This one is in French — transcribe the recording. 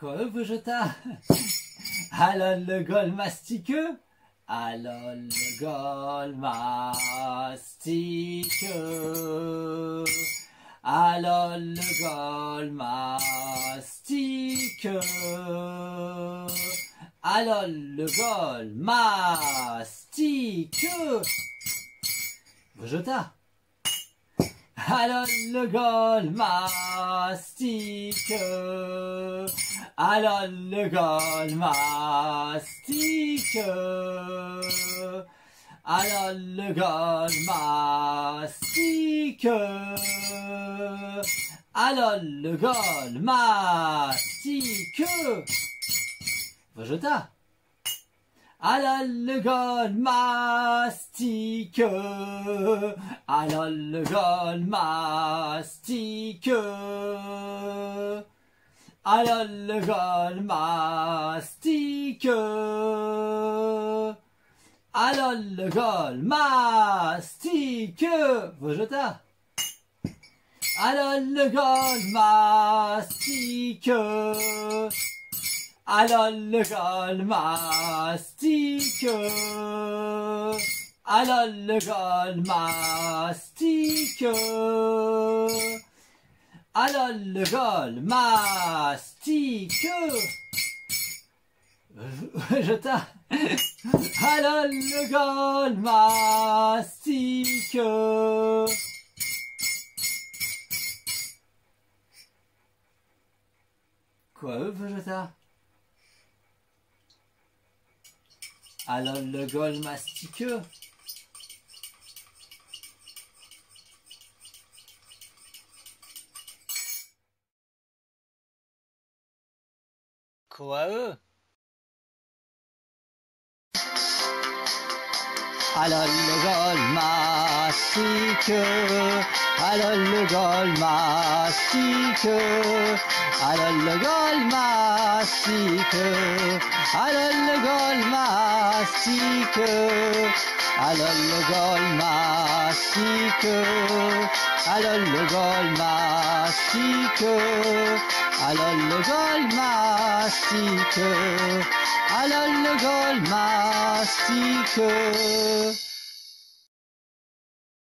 Quoi Vegeta Alors le gol mastiqueux Alors le gol mastiqueux Alors le gol mastiqueux Alors le gol mastiqueux Vegeta alors le gol mastique. Alors le gol mastique. Alors le gol mastique. Alors le gol mastique. Vegeta. Alors le gol mastique. Alors le gol mastique. Alors le gol mastique. Alors le gol mastique. Vegeta. Alors le gol mastique. Alors le gol mastique. Alors le gol mastique. Alors le gol mastique. Je t'ai. Alors le gol mastique. Quoi, Vegeta Alors le gol mastiqueux. Quoi eux? Alors le gol mastique, alors le gol mastique, alors le gol mastique, alors le gol mastique, alors le gol mastique, alors le gol alors le gol mastique, alors le gol mastique.